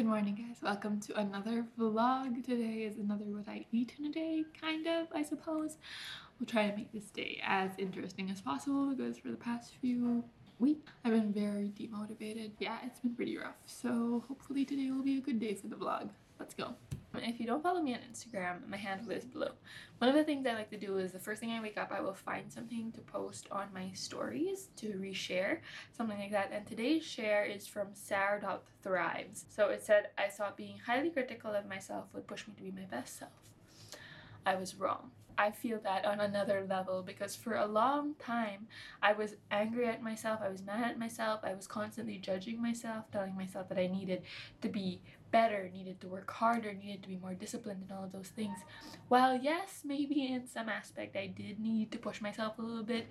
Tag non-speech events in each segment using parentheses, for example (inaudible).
Good morning guys, welcome to another vlog. Today is another what I eat in a day, kind of, I suppose. We'll try to make this day as interesting as possible because for the past few weeks I've been very demotivated. Yeah, it's been pretty rough, so hopefully today will be a good day for the vlog. Let's go. If you don't follow me on Instagram, my handle is below. One of the things I like to do is the first thing I wake up, I will find something to post on my stories to reshare, something like that. And today's share is from Sarah Thrives. So it said, I thought being highly critical of myself would push me to be my best self. I was wrong. I feel that on another level because for a long time I was angry at myself, I was mad at myself, I was constantly judging myself, telling myself that I needed to be better, needed to work harder, needed to be more disciplined, and all of those things. While, yes, maybe in some aspect I did need to push myself a little bit,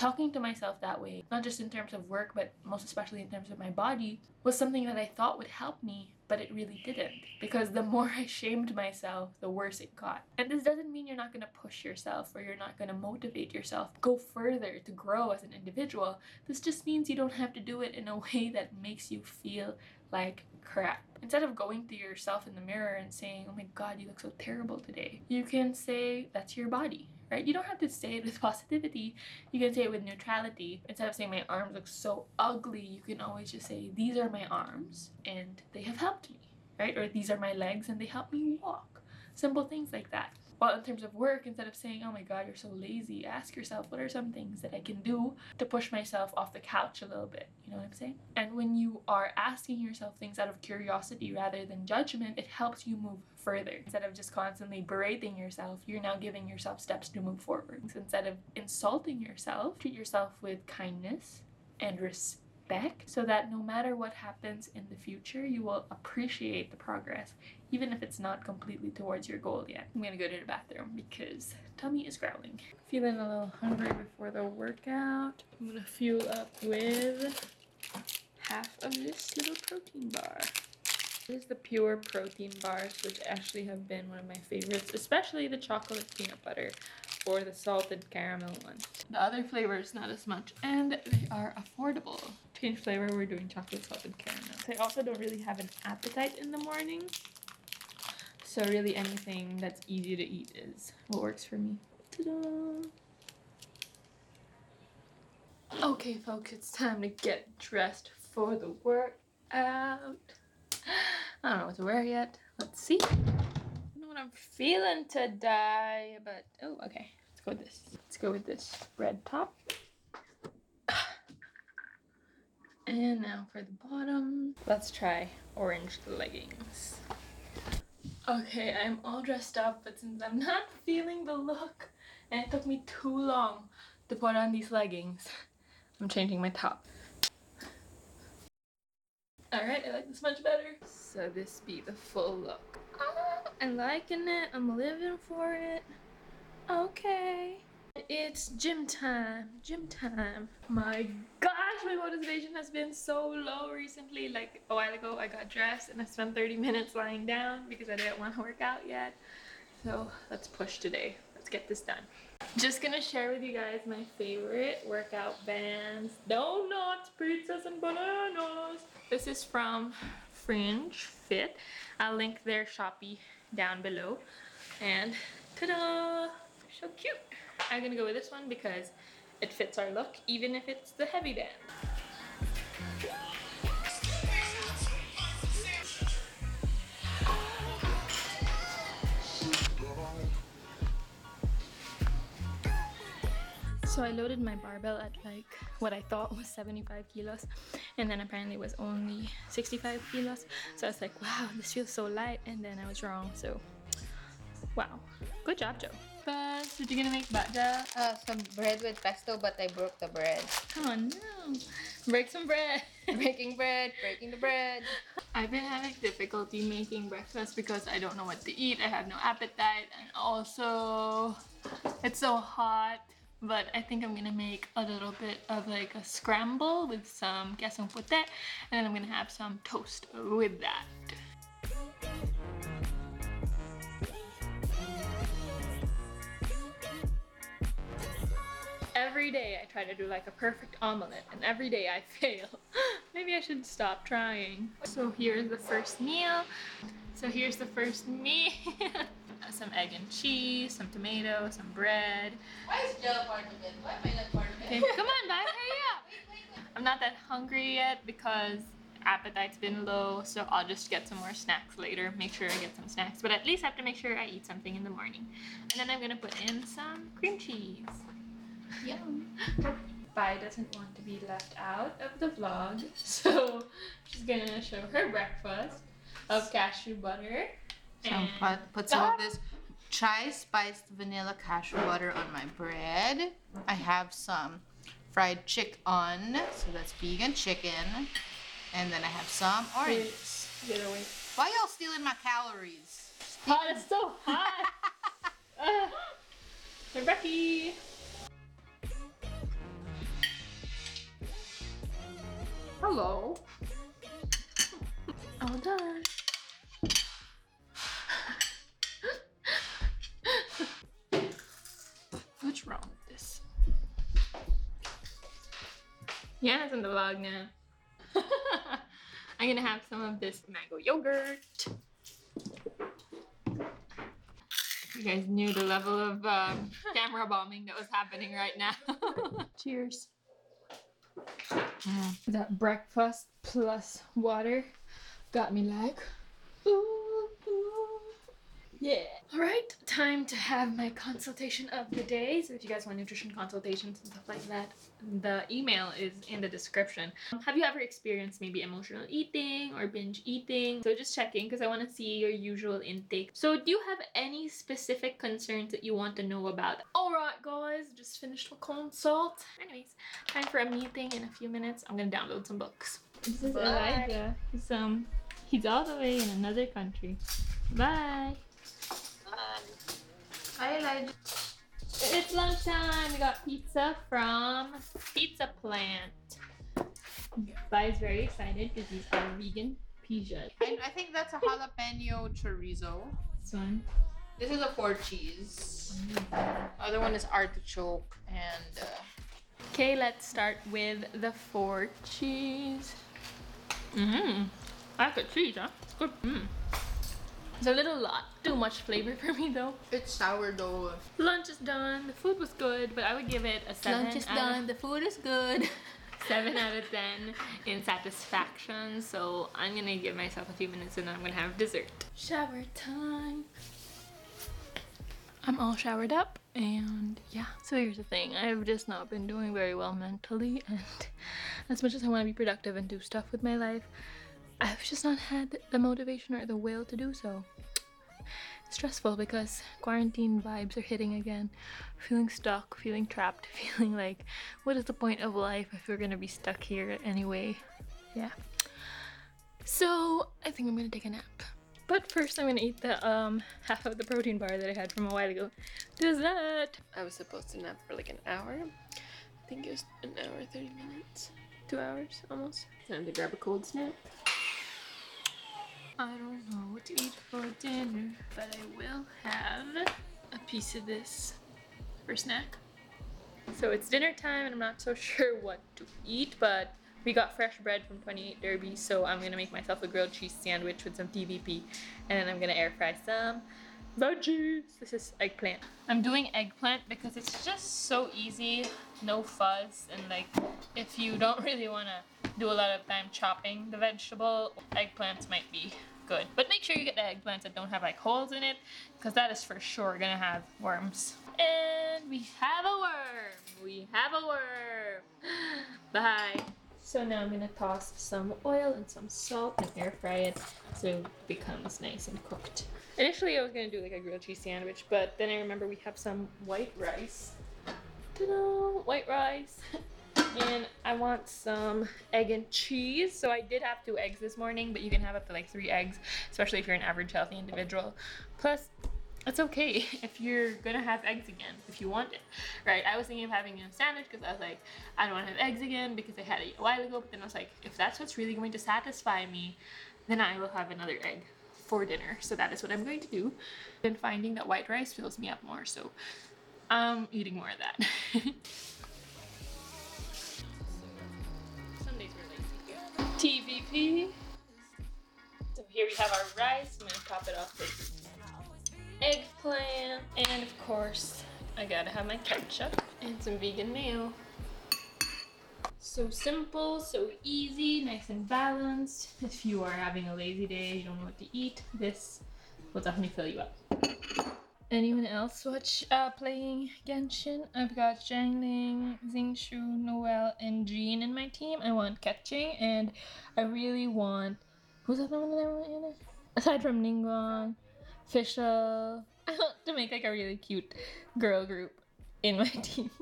talking to myself that way, not just in terms of work, but most especially in terms of my body, was something that I thought would help me but it really didn't because the more (laughs) I shamed myself, the worse it got. And this doesn't mean you're not going to push yourself or you're not going to motivate yourself, go further to grow as an individual. This just means you don't have to do it in a (laughs) way that makes you feel like crap. Instead of going to yourself in the mirror and saying, oh my god, you look so terrible today, you can say, that's your body right? You don't have to say it with (laughs) positivity. You can say it with neutrality. Instead of saying my arms look so ugly, you can always just say these are my arms and they have helped me, right? Or these are my legs and they help me walk. Simple things like that. Well, in terms of work, instead of saying, oh my god, you're so lazy, ask yourself, what are some things that I can do to push myself off the couch a little bit? You know what I'm saying? And when you are asking yourself things out of curiosity rather than judgment, it helps you move further. Instead of just constantly berating yourself, you're now giving yourself steps to move forward. So instead of insulting yourself, treat yourself with kindness and respect so that no matter what happens in the future, you will appreciate the progress, even if it's not completely towards your goal yet. I'm gonna go to the bathroom because tummy is growling. Feeling a little hungry before the workout. I'm gonna fuel up with half of this little protein bar. This is the pure protein bars, which actually have been one of my favorites, especially the chocolate peanut butter or the salted caramel one. The other flavors, not as much, and they are affordable. Change flavor, we're doing chocolate salted caramel. I also don't really have an appetite in the morning. So really anything that's easy to eat is what works for me. Okay folks, it's time to get dressed for the workout. I don't know what to wear yet. Let's see. I don't know what I'm feeling today, but oh, okay. Let's go with this. Let's go with this red top. And now for the bottom, let's try orange leggings. Okay, I'm all dressed up, but since I'm not feeling the look, and it took me too long to put on these leggings, I'm changing my top. Alright, I like this much better. So this be the full look. I'm liking it. I'm living for it. Okay. It's gym time. Gym time. My gosh, my motivation has been so low recently. Like a while ago, I got dressed and I spent 30 minutes lying down because I didn't want to work out yet. So let's push today. Let's get this done. Just gonna share with you guys my favorite workout bands. Donuts, pizzas, and bananas. This is from Fringe Fit. I'll link their Shopee down below. And ta-da! So cute! I'm gonna go with this one because it fits our look, even if it's the heavy band. So I loaded my barbell at like what I thought was 75 kilos and then apparently it was only 65 kilos. So I was like, wow, this feels so light and then I was wrong. So wow, good job, Jo. But what you gonna make? Uh, some bread with pesto, but I broke the bread. Oh no! Break some bread. (laughs) breaking bread, breaking the bread. I've been having difficulty making breakfast because I don't know what to eat. I have no appetite, and also it's so hot but I think I'm gonna make a little bit of like a scramble with some queso pote and then I'm gonna have some toast with that. every day I try to do like a perfect omelet, and every day I (laughs) fail. (gasps) Maybe I should stop trying. So here's the first meal. So here's the first meal. (laughs) some egg and cheese, some tomato, some bread. Why is Jella part of it? Why am I not part of Okay, it? come on, bye, hurry up. (laughs) I'm not that hungry yet because appetite's been low, so I'll just get some more snacks later. Make sure I get some snacks, but at least I have to make sure I eat something in the morning. And then I'm gonna put in some cream cheese. Yum. (laughs) Bai doesn't want to be left out of the vlog, (laughs) so she's gonna show her breakfast of cashew butter. So and- put, put some of (laughs) this chai spiced vanilla cashew butter on my bread. I have some fried chicken, so that's vegan chicken. And then I have some oranges. Get away. Why y'all stealing my calories? Hot, it's so hot. (laughs) uh, Becky. Hello. All done. Yana's in the vlog now. I'm gonna have some of this mango yogurt. You guys knew the level of um, camera bombing that was happening right now. (laughs) Cheers. That breakfast plus water got me like, ooh. Yeah. All right, time to have my consultation of the day. So if you guys want nutrition consultations and stuff like that, the email is in the description. Have you ever experienced maybe emotional eating or binge eating? So just checking because I want to see your usual intake. So do you have any specific concerns that you want to know about? All right, guys, just finished a consult. Anyways, time for a meeting in a few minutes. I'm gonna download some books. This is Bye. Elijah. He's um he's all the way in another country. Bye. Hi, Elijah. It's lunchtime. We got pizza from Pizza Plant. Bai's very excited because these are vegan pizzas. I, I think that's a jalapeno chorizo. This one. This is a four cheese. Mm-hmm. Other one is artichoke and uh, Okay, let's start with the four cheese. Mmm. I like the cheese, huh? It's good. Mmm. It's a little lot. Too much flavor for me though. it's sourdough. Lunch is done. The food was good, but I would give it a seven. Lunch is done. The food is good. (laughs) 7 out of 10 in satisfaction. So I'm gonna give myself a few minutes and then I'm gonna have dessert. Shower time. I'm all showered up and yeah. So here's the thing I've just not been doing very well mentally, and (laughs) as much as I want to be productive and do stuff with my life, I've just not had the motivation or the will to do so. Stressful because quarantine vibes are hitting again. Feeling stuck, feeling trapped, (laughs) feeling like, what is the point of life if we're gonna be stuck here anyway? Yeah. So I think I'm gonna take a nap. But first, I'm gonna eat the um half of the protein bar that I had from a while ago. Dessert. I was supposed to nap for like an hour. I think it was an hour, 30 minutes. Two hours almost. Time to grab a cold snap. I don't know what to eat for dinner, but I will have a piece of this for snack. So it's dinner time, and I'm not so (laughs) sure what to eat, but we got fresh bread from 28 Derby, so I'm gonna make myself a grilled cheese sandwich with some TVP, and then I'm gonna air fry some veggies. This is eggplant. I'm doing eggplant because it's just so easy, no fuzz, and like if you don't (laughs) really wanna do a lot of time chopping the vegetable, eggplants might be good. But make sure you get the eggplants that don't have like holes in it, because that is for sure gonna have worms. And we have a worm. We have a worm. (gasps) Bye. So now I'm gonna toss some oil and some salt and air fry it so it becomes nice and cooked. Initially I was gonna do like a grilled cheese sandwich, but then I remember we have some white rice. Ta-da! White rice. (laughs) And I want some egg and cheese. So I did have two eggs this morning, but you can have up to like three eggs, especially if you're an average healthy individual. Plus, it's okay (laughs) if you're gonna have eggs again if you want it, right? I was thinking of having a sandwich because I was like, I don't want to have eggs again because I had it a while ago. But then I was like, if that's what's really going to satisfy me, then I will have another egg for dinner. So that is what I'm going to do. Been finding that white rice fills me up more, so I'm eating more of that. (laughs) TVP. So here we have our rice. I'm gonna top it off with eggplant, and of course, I gotta have my ketchup and some vegan mayo. So simple, so easy, nice and balanced. If you are having a lazy day, you don't know what to eat, this will definitely fill you up. Anyone else watch uh, playing Genshin? I've got Xiangling, Xingqiu, Noelle, and Jean in my team. I want Keqing, and I really want. Who's the other one that I want in it? Aside from Ningguang, Fischl, (laughs) I want to make like a really cute girl group in my (laughs) team.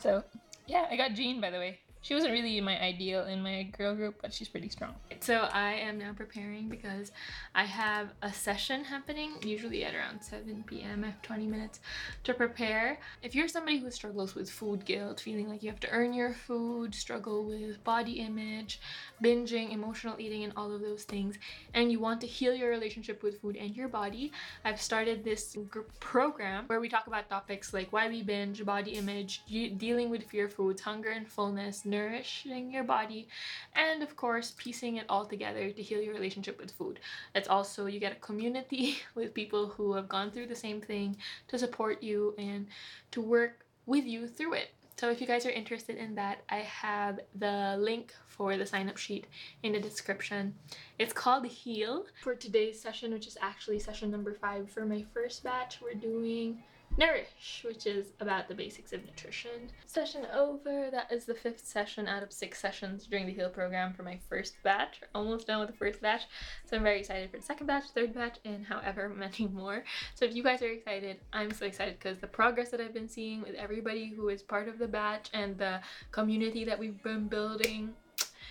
so, yeah, I got Jean by the way. She wasn't really my ideal in my girl group, but she's pretty strong. So I am now preparing because I have a session happening, usually at around 7 p.m. I have 20 minutes to prepare. If you're somebody who struggles with food guilt, feeling like you have to earn your food, struggle with body image, binging, emotional eating, and all of those things, and you want to heal your relationship with food and your body, I've started this group program where we talk about topics like why we binge, body image, dealing with fear foods, hunger and fullness, nourishing your body, and of course, piecing it all together to heal your relationship with food. It's also, you get a community (laughs) with people who have gone through the same thing to support you and to work with you through it. So if you guys are interested in that, I have the link for the sign up sheet in the description. It's called Heal. For today's session, which is actually session number five for my first batch, we're doing Nourish, which is about the basics of nutrition. Session over. That is the fifth session out of six sessions during the Heal program for my first batch. Almost done with the first batch. So I'm very excited for the second batch, third batch, and however (laughs) many more. So if you guys are excited, I'm so excited because the progress that I've been seeing with everybody who is part of the batch and the community that we've been building.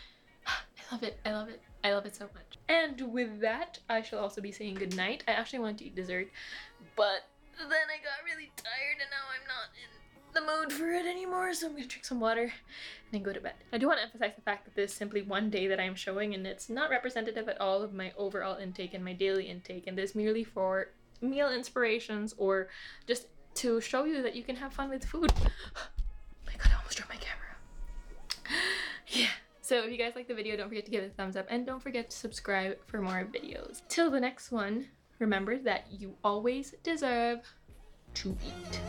(sighs) I love it. I love it. I love it so much. And with that, I shall also be saying goodnight. I actually want to eat dessert, but then I got really tired and now I'm not in the mood for it anymore, so I'm gonna drink some water and then go to bed. I do want to emphasize the fact that this is simply one day that I'm showing and it's not representative at all of my overall intake and my daily intake, and this merely for meal inspirations or just to show you that you can have fun with food. (gasps) Oh my god, I almost dropped my camera. (sighs) yeah. So if you guys like the video, don't forget to give it a thumbs up and don't forget to subscribe for more videos. Till the next one, remember that you always deserve to eat.